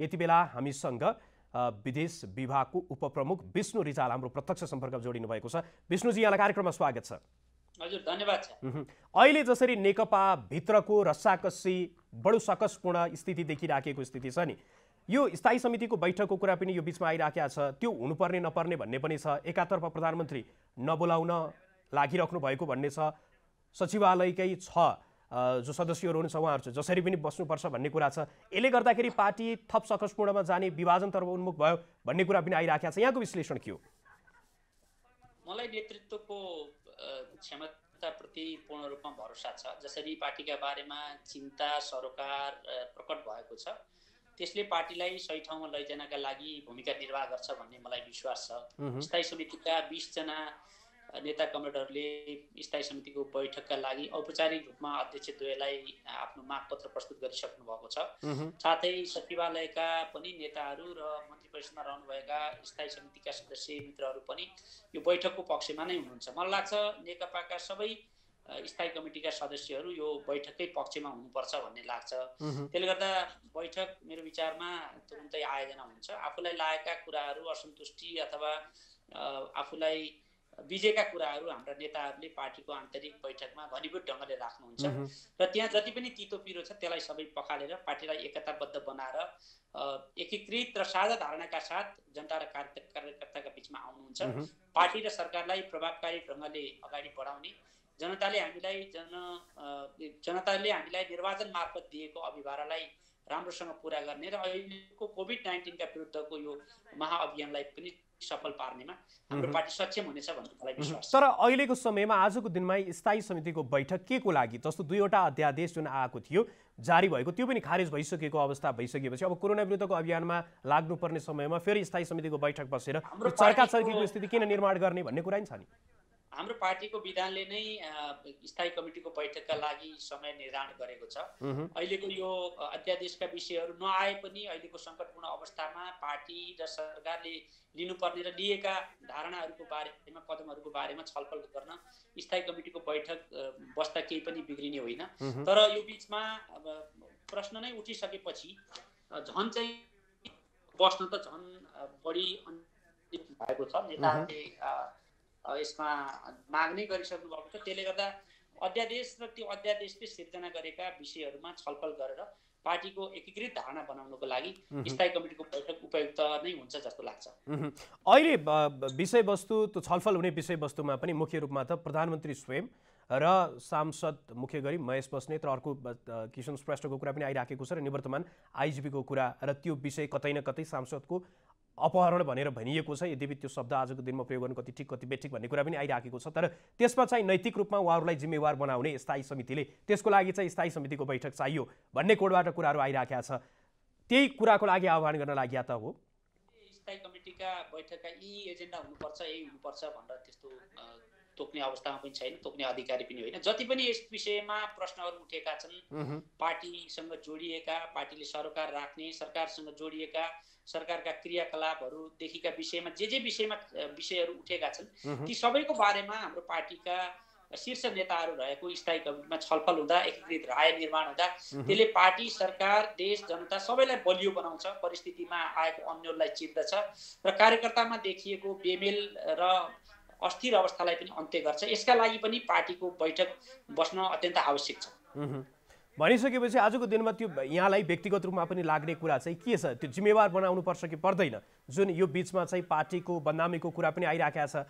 यति बेला हामीसँग विदेश विभागको उपप्रमुख विष्णु रिजाल हाम्रो प्रत्यक्ष सम्पर्क जोडिनु भएको छ। विष्णुजी यहाँलाई कार्यक्रममा स्वागत छ। हजुर धन्यवाद छ। अहिले जसरी नेकपा भित्रको रस्साकस्सी बडो सकसपूर्ण स्थिति देखिराखेको स्थिति छ नि यो स्थायी समितिको बैठकको कुरा पनि यो बिचमा आइराखेको छ। त्यो हुनुपर्ने नपर्ने भन्ने पनि छ। एकातर्फ प्रधानमन्त्री नबोलाउन लागिराख्नु भएको भन्ने छ। सचिवालयकै छ। जो सदस्यहरू हुनुहुन्छ उहाँहरू जसरी पनि बस्नुपर्छ भन्ने कुरा छ। यसले गर्दाखेरि पार्टी थप सकसपूर्णमा जाने विभाजनतर्फ उन्मुख भयो भन्ने कुरा पनि आइराखेको छ। यहाँको विश्लेषण के हो? मलाई नेतृत्वको क्षमताप्रति पूर्ण रूपमा भरोसा छ। जसरी पार्टीका बारेमा चिन्ता सरोकार प्रकट भएको छ त्यसले पार्टीलाई सही ठाउँमा लैजानका लागि भूमिका निर्वाह गर्छ भन्ने मलाई विश्वास छ। स्थायी समितिका बिसजना नेता कमरेडहरूले स्थायी समितिको बैठकका लागि औपचारिक रूपमा अध्यक्ष द्वयलाई आफ्नो मागपत्र प्रस्तुत गरिसक्नु भएको छ साथै सचिवालयका पनि नेताहरू र मन्त्री परिषदमा रहनुभएका स्थायी समितिका सदस्य मित्रहरू पनि यो बैठकको पक्षमा नै हुनुहुन्छ। मलाई लाग्छ नेकपाका सबै स्थायी कमिटीका सदस्यहरू यो बैठककै पक्षमा हुनुपर्छ भन्ने लाग्छ। त्यसले गर्दा बैठक मेरो विचारमा तुरुन्तै आयोजना हुन्छ। आफूलाई लागेका कुराहरू असन्तुष्टि अथवा आफूलाई विजयका कुराहरू हाम्रा नेताहरूले पार्टीको आन्तरिक बैठकमा घनीभूत ढङ्गले राख्नुहुन्छ। र त्यहाँ जति पनि तितो पिरो छ त्यसलाई सबै पखालेर पार्टीलाई एकताबद्ध बनाएर एकीकृत र साझा धारणाका साथ जनता र कार्यकर्ताका बिचमा आउनुहुन्छ। पार्टी र सरकारलाई प्रभावकारी ढङ्गले अगाडि बढाउने जनताले हामीलाई जन जनताले हामीलाई निर्वाचन मार्फत दिएको अभिभारलाई राम्रोसँग पुरा गर्ने र अहिलेको कोभिड नाइन्टिनका विरुद्धको यो महाअभियानलाई पनि सफल पार्नेमा हाम्रो पार्टी सक्षम हुनेछ भन्ने मलाई विश्वास तर अहिलेको समयमा आजको दिनमा स्थायी समितिको बैठक के को लागि जस्तो दुईवटा अध्यादेश जुन आएको थियो जारी भएको त्यो पनि खारेज भइसकेको अवस्था भइसकेपछि अब कोरोना विरुद्धको अभियानमा लाग्नुपर्ने समयमा फेरि स्थायी समितिको बैठक बसेर चर्का चर्कीको स्थिति किन निर्माण गर्ने भन्ने कुरा नि छ नि। हाम्रो पार्टीको विधानले नै स्थायी कमिटीको बैठकका लागि समय निर्धारण गरेको छ। अहिलेको यो अध्यादेशका विषयहरू नआए पनि अहिलेको सङ्कटपूर्ण अवस्थामा पार्टी र सरकारले लिनुपर्ने र लिएका धारणाहरूको बारेमा कदमहरूको बारेमा छलफल गर्न स्थायी कमिटीको बैठक बस्दा केही पनि बिग्रिने होइन। तर यो बिचमा प्रश्न नै उठिसकेपछि झन् चाहिँ बस्न त झन् बढी भएको छ। नेताहरूले यसमा माग नै गरिसक्नु भएको छ। त्यसले गर्दा अध्यादेश र त्यो अध्यादेशले सिर्जना गरेका विषयहरूमा छलफल गरेर पार्टीको एकीकृत धारणा बनाउनको लागि स्थायी कमिटीको बैठक उपयुक्त नै हुन्छ जस्तो लाग्छ। अहिले विषयवस्तु त्यो छलफल हुने विषयवस्तुमा पनि मुख्य रूपमा त प्रधानमन्त्री स्वयं र सांसद मुख्य गरी महेश बस्नेत र अर्को किशन श्रेष्ठको कुरा पनि आइराखेको छ र निवर्तमान आइजिपीको कुरा र त्यो विषय कतै न कतै सांसदको अपहरण भनेर भनिएको छ। यद्यपि त्यो शब्द आजको दिनमा प्रयोग गर्नु कति ठिक कति बेठिक भन्ने कुरा पनि आइराखेको छ। तर त्यसमा चाहिँ नैतिक रूपमा उहाँहरूलाई जिम्मेवार बनाउने स्थायी समितिले त्यसको लागि चाहिँ स्थायी समितिको बैठक चाहियो भन्ने कोडबाट कुराहरू आइराखेका छ। त्यही कुराको लागि आह्वान गर्न लागि त हो? स्थायी कमिटीका बैठकका यी एजेन्डा हुनुपर्छ यही हुनुपर्छ भनेर त्यस्तो तोक्ने अवस्थामा पनि छैन तोक्ने अधिकारी पनि होइन। जति पनि यस विषयमा प्रश्नहरू उठेका छन् पार्टीसँग जोडिएका पार्टीले सरोकार राख्ने सरकारसँग जोडिएका सरकारका क्रियाकलापहरूदेखिका विषयमा जे जे विषयमा विषयहरू उठेका छन् ती सबैको बारेमा हाम्रो पार्टीका शीर्ष नेताहरू रहेको स्थायी कमिटीमा छलफल हुँदा एकीकृत राय निर्माण हुँदा त्यसले पार्टी सरकार देश जनता सबैलाई बलियो बनाउँछ परिस्थितिमा आएको अन्यललाई चिर्दछ र कार्यकर्तामा देखिएको बेमेल र अस्थिर अवस्थालाई पनि अन्त्य गर्छ। यसका लागि पनि पार्टीको बैठक बस्न अत्यन्त आवश्यक छ। भनिसकेपछि आजको दिनमा त्यो यहाँलाई व्यक्तिगत रूपमा पनि लाग्ने कुरा चाहिँ के छ? त्यो जिम्मेवार बनाउनु पर्छ कि पर्दैन? जुन यो बिचमा चाहिँ पार्टीको बदनामीको कुरा पनि आइराखेको छ।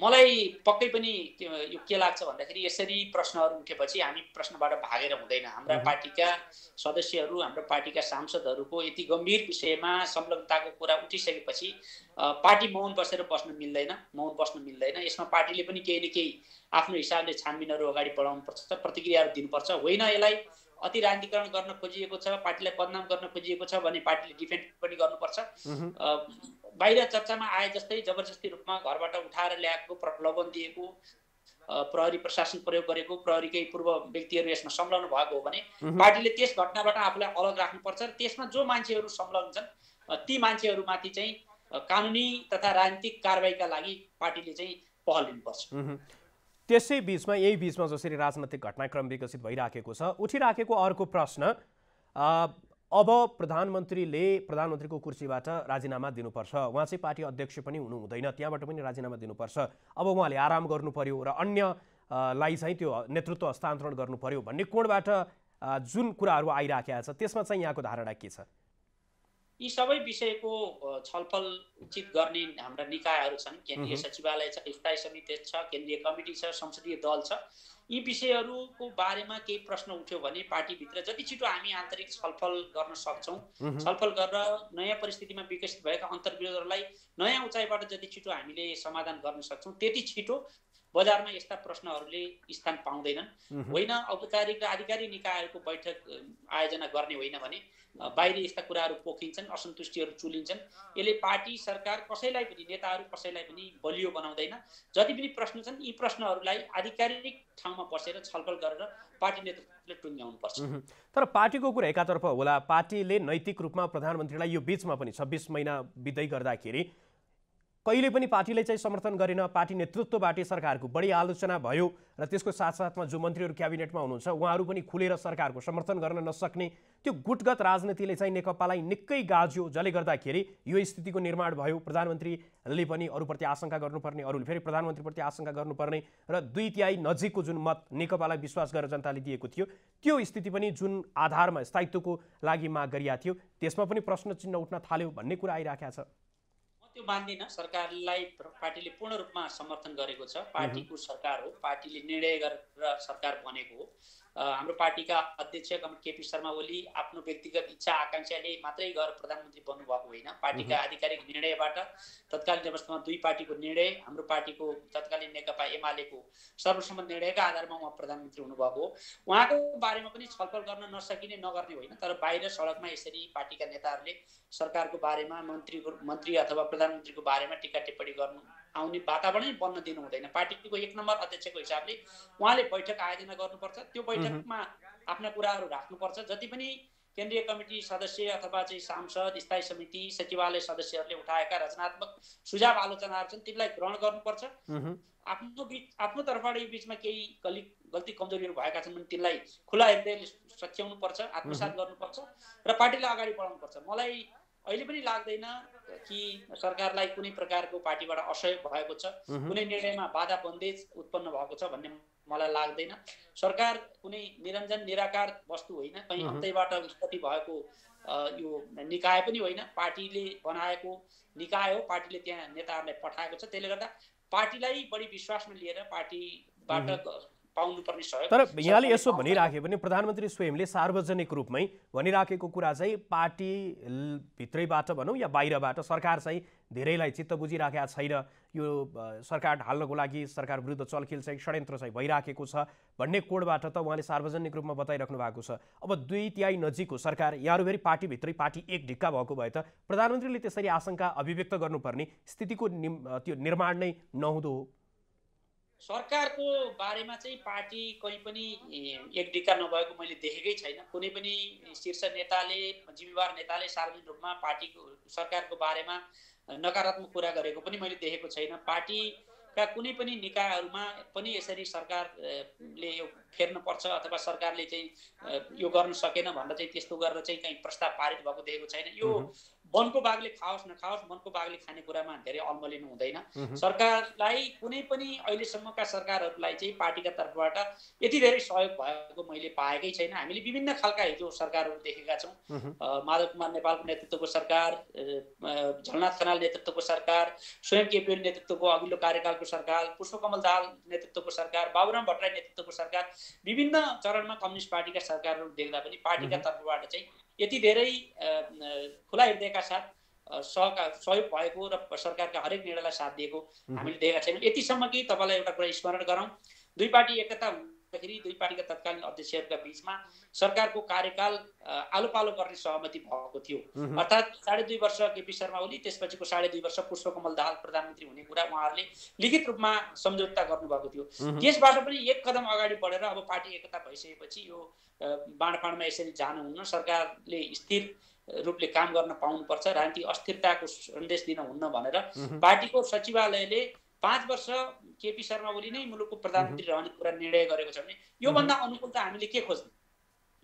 मलाई पक्कै पनि यो के लाग्छ भन्दाखेरि यसरी प्रश्नहरू उठेपछि हामी प्रश्नबाट भागेर हुँदैन। हाम्रा पार्टीका सदस्यहरू हाम्रो पार्टीका सांसदहरूको यति गम्भीर विषयमा संलग्नताको कुरा उठिसकेपछि पार्टी मौन बसेर बस्न मिल्दैन मौन बस्न मिल्दैन। यसमा पार्टीले पनि केही न केही आफ्नो हिसाबले छानबिनहरू अगाडि बढाउनुपर्छ प्रतिक्रियाहरू दिनुपर्छ। होइन यसलाई अति राजनीतिकरण गर्न खोजिएको छ पार्टीलाई बदनाम गर्न खोजिएको छ भने पार्टीले डिफेन्ड पनि गर्नुपर्छ। बाहिर चर्चामा आए जस्तै जबरजस्ती रूपमा घरबाट उठाएर ल्याएको प्रलोभन दिएको प्रहरी प्रशासन प्रयोग गरेको प्रहरीकै पूर्व व्यक्तिहरू यसमा संलग्न भएको हो भने पार्टीले त्यस घटनाबाट आफूलाई अलग राख्नुपर्छ र त्यसमा जो मान्छेहरू संलग्न छन् ती मान्छेहरूमाथि चाहिँ कानुनी तथा राजनीतिक कारवाहीका लागि पार्टीले चाहिँ पहल लिनुपर्छ। त्यसै बिचमा यही बिचमा जसरी राजनैतिक घटनाक्रम विकसित भइराखेको छ उठिराखेको अर्को प्रश्न अब प्रधानमन्त्रीले प्रधानमन्त्रीको कुर्सीबाट राजीनामा दिनुपर्छ। उहाँ चाहिँ पार्टी अध्यक्ष पनि हुनु हुँदैन त्यहाँबाट पनि राजीनामा दिनुपर्छ। अब उहाँले आराम गर्नु पर्यो र अन्यलाई चाहिँ त्यो नेतृत्व हस्तान्तरण गर्नु पर्यो भन्ने कोणबाट जुन कुराहरू आइराखेका छ त्यसमा चाहिँ यहाँको धारणा के छ? यी सबै विषयको छलफल उचित गर्ने हाम्रा निकायहरू छन्। केन्द्रीय सचिवालय छ स्थायी समिति छ केन्द्रीय कमिटी छ संसदीय दल छ। यी विषयहरूको बारेमा केही प्रश्न उठ्यो भने पार्टीभित्र जति छिटो हामी आन्तरिक छलफल गर्न सक्छौँ छलफल गरेर नयाँ परिस्थितिमा विकसित भएका अन्तर्विरोधहरूलाई नयाँ उचाइबाट जति छिटो हामीले समाधान गर्न सक्छौँ त्यति छिटो बजारमा यस्ता प्रश्नहरूले स्थान पाउँदैनन्। होइन औपचारिक र आधिकारिक निकायहरूको बैठक आयोजना गर्ने होइन भने बाहिर यस्ता कुराहरू पोखिन्छन् असन्तुष्टिहरू चुलिन्छन्। यसले पार्टी सरकार कसैलाई पनि नेताहरू कसैलाई पनि बलियो बनाउँदैन। जति पनि प्रश्न छन् यी प्रश्नहरूलाई आधिकारिक ठाउँमा बसेर छलफल गरेर पार्टी नेतृत्वले टुङ्ग्याउनुपर्छ। तर पार्टीको कुरा एकातर्फ होला। पार्टीले नैतिक रूपमा प्रधानमन्त्रीलाई यो बिचमा पनि छब्बिस महिना बित्दै गर्दाखेरि कहिले पनि पार्टीले चाहिँ समर्थन गरेन। पार्टी नेतृत्वबाट सरकारको बढी आलोचना भयो र त्यसको साथसाथमा जो मन्त्रीहरू क्याबिनेटमा हुनुहुन्छ उहाँहरू पनि खुलेर सरकारको समर्थन गर्न नसक्ने त्यो गुटगत राजनीतिले चाहिँ नेकपालाई निकै गाज्यो। जसले गर्दाखेरि यो स्थितिको निर्माण भयो। प्रधानमन्त्रीले पनि अरूप्रति आशंका गर्नुपर्ने अरूले फेरि प्रधानमन्त्रीप्रति आशंका गर्नुपर्ने र दुई तिहाई नजिकको जुन मत नेकपालाई विश्वास गरेर जनताले दिएको थियो त्यो स्थिति पनि जुन आधारमा स्थायित्वको लागि माग गरिएको थियो त्यसमा पनि प्रश्न चिन्ह उठ्न थाल्यो भन्ने कुरा आइराखेको छ। त्यो मान्दिनँ सरकारलाई पार्टीले पूर्ण रूपमा समर्थन गरेको छ। पार्टीको सरकार हो। पार्टीले निर्णय गरेर सरकार बनेको हो। हाम्रो पार्टीका अध्यक्ष केपी शर्मा ओली आफ्नो व्यक्तिगत इच्छा आकाङ्क्षाले मात्रै गएर प्रधानमन्त्री बन्नुभएको होइन। पार्टीका आधिकारिक निर्णयबाट तत्कालीन अवस्थामा दुई पार्टीको निर्णय हाम्रो पार्टीको तत्कालीन नेकपा एमालेको सर्वसम्मत निर्णयका आधारमा उहाँ प्रधानमन्त्री हुनुभएको हो। उहाँको बारेमा पनि छलफल गर्न नसकिने नगर्ने होइन तर बाहिर सडकमा यसरी पार्टीका नेताहरूले सरकारको बारेमा मन्त्रीको मन्त्री अथवा प्रधानमन्त्रीको बारेमा टिका टिप्पणी गर्नु आउने वातावरण बन्न दिनु हुँदैन। पार्टीको एक नम्बर अध्यक्षको हिसाबले उहाँले बैठक आयोजना गर्नुपर्छ। त्यो बैठकमा आफ्ना कुराहरू राख्नुपर्छ। जति पनि केन्द्रीय कमिटी सदस्य अथवा चाहिँ सांसद स्थायी समिति सचिवालय सदस्यहरूले उठाएका रचनात्मक सुझाव आलोचनाहरू छन् तिनलाई ग्रहण गर्नुपर्छ। आफ्नो बिच आफ्नो तर्फबाट यो बिचमा केही गली गल्ती कमजोरीहरू भएका छन् भने तिनलाई खुला हृदयले सच्याउनुपर्छ आत्मसात गर्नुपर्छ र पार्टीलाई अगाडि बढाउनुपर्छ। मलाई अहिले पनि लाग्दैन कि सरकारलाई कुनै प्रकारको पार्टीबाट असहयोग भएको छ। कुनै निर्णयमा बाधा बन्देज उत्पन्न भएको छ भन्ने मलाई लाग्दैन। सरकार कुनै निरञ्जन निराकार वस्तु होइन। कहीँ अन्तैबाट उत्पत्ति भएको यो निकाय पनि होइन। पार्टीले बनाएको निकाय हो। पार्टीले त्यहाँ नेताहरूलाई पठाएको छ। त्यसले गर्दा पार्टीलाई बढी विश्वासमा लिएर पार्टीबाट पाउनुपर्ने सहयोग तर यहाँले यसो भनिराख्यो भने प्रधानमन्त्री स्वयंले सार्वजनिक रूपमै भनिराखेको कुरा चाहिँ पार्टी भित्रैबाट भनौँ या बाहिरबाट सरकार चाहिँ धेरैलाई चित्त बुझिराखेका छैन। यो सरकार ढाल्नको लागि सरकार विरुद्ध चलखेल चाहिँ षड्यन्त्र चाहिँ भइराखेको छ भन्ने कोडबाट त उहाँले सार्वजनिक रूपमा बताइराख्नु भएको छ। अब दुई तिहाई नजिकको सरकार यहाँहरू फेरि पार्टीभित्रै पार्टी एक ढिक्का भएको भए त प्रधानमन्त्रीले त्यसरी आशंका अभिव्यक्त गर्नुपर्ने स्थितिको त्यो निर्माण नै नहुँदो हो। सरकारको बारेमा चाहिँ पार्टी कहीँ पनि एक डिक्का नभएको मैले देखेकै छैन। कुनै पनि शीर्ष नेताले जिम्मेवार नेताले सार्वजनिक रूपमा पार्टीको सरकारको बारेमा नकारात्मक कुरा गरेको पनि मैले देखेको छैन। पार्टीका कुनै पनि निकायहरूमा पनि यसरी सरकारले यो फेर्नुपर्छ अथवा सरकारले चाहिँ यो गर्न सकेन भनेर चाहिँ त्यस्तो गरेर चाहिँ कहीँ प्रस्ताव पारित भएको देखेको छैन। यो वनको बाघले खाओस् नखाओस् मनको बाघले खाने कुरामा धेरै अल्मलिनु हुँदैन। सरकारलाई कुनै पनि अहिलेसम्मका सरकारहरूलाई चाहिँ पार्टीका तर्फबाट यति धेरै सहयोग भएको मैले पाएकै छैन। हामीले विभिन्न खालका हिजो सरकारहरू देखेका छौँ। माधव कुमार नेपालको नेतृत्वको सरकार झलनाथ खनाल नेतृत्वको सरकार स्वयं केपिएल नेतृत्वको अघिल्लो कार्यकालको सरकार पुष्पकमल दाल नेतृत्वको सरकार बाबुराम भट्टराई नेतृत्वको सरकार विभिन्न चरणमा कम्युनिस्ट पार्टीका सरकारहरू देख्दा पनि पार्टीका तर्फबाट चाहिँ यति धेरै खुला हृदयका साथ सहका सहयोग भएको र सरकारका हरेक निर्णयलाई साथ दिएको हामीले देखेका छैनौँ। यतिसम्म कि तपाईँलाई एउटा कुरा स्मरण गरौँ। दुई पार्टी एकता हुँदाखेरि दुई पार्टीका तत्कालीन अध्यक्षहरूका बिचमा सरकारको कार्यकाल आलो पालो गर्ने सहमति भएको थियो। अर्थात् साढे दुई वर्ष केपी शर्मा ओली त्यसपछिको साढे दुई वर्ष पुष्पकमल दाहाल प्रधानमन्त्री हुने कुरा उहाँहरूले लिखित रूपमा सम्झौता गर्नुभएको थियो। त्यसबाट पनि एक कदम अगाडि बढेर अब पार्टी एकता भइसकेपछि यो बाँडफाँडमा यसरी जानुहुन्न सरकारले स्थिर रूपले काम गर्न पाउनुपर्छ राजनीतिक अस्थिरताको सन्देश दिन हुन्न भनेर पार्टीको सचिवालयले पाँच वर्ष केपी शर्मा ओली नै मुलुकको प्रधानमन्त्री रहने कुरा निर्णय गरेको छ भने योभन्दा अनुकूल त हामीले के खोज्ने?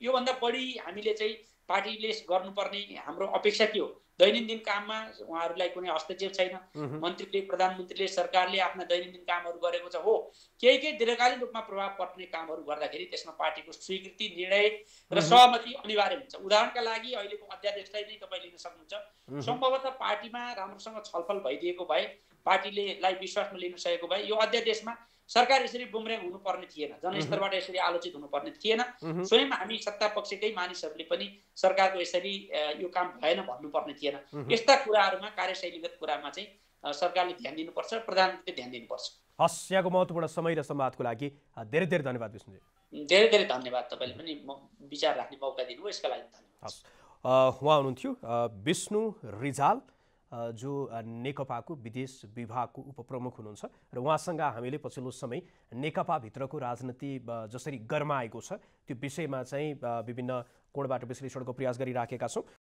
योभन्दा बढी हामीले चाहिँ पार्टीले गर्नुपर्ने हाम्रो अपेक्षा के हो? दैनन्दिन काममा उहाँहरूलाई कुनै हस्तक्षेप छैन। मन्त्रीले प्रधानमन्त्रीले सरकारले आफ्ना दैनन्दिन कामहरू गरेको छ हो। केही केही दीर्घकालीन रूपमा प्रभाव पर्ने कामहरू गर्दाखेरि त्यसमा पार्टीको स्वीकृति निर्णय र सहमति अनिवार्य हुन्छ। उदाहरणका लागि अहिलेको अध्यादेशलाई नै तपाईँ लिन सक्नुहुन्छ। सम्भवतः पार्टीमा राम्रोसँग छलफल भइदिएको भए पार्टीले विश्वासमा लिन सकेको भए यो अध्यादेशमा सरकार यसरी बुमरेङ हुनुपर्ने थिएन जनस्तरबाट यसरी आलोचित हुनुपर्ने थिएन। स्वयं हामी सत्ता पक्षकै मानिसहरूले पनि सरकारको यसरी यो काम भएन भन्नुपर्ने थिएन। यस्ता कुराहरूमा कार्यशैलीगत कुरामा चाहिँ सरकारले ध्यान दिनुपर्छ प्रधानमन्त्रीले ध्यान दिनुपर्छ। हस् यहाँको महत्त्वपूर्ण समय र संवादको लागि धेरै धेरै धन्यवाद विष्णुजी। धेरै धेरै धन्यवाद तपाईँले पनि विचार राख्ने मौका दिनुभयो यसका लागि धन्यवाद। हस्। उहाँ हुनुहुन्थ्यो विष्णु रिजाल। जो नेकपाको विदेश विभागको उपप्रमुख हुनुहुन्छ र उहाँसँग हामीले पछिल्लो समय नेकपाभित्रको राजनीति जसरी गरमाएको छ त्यो विषयमा चाहिँ विभिन्न कोणबाट विश्लेषणको प्रयास गरिराखेका छौँ।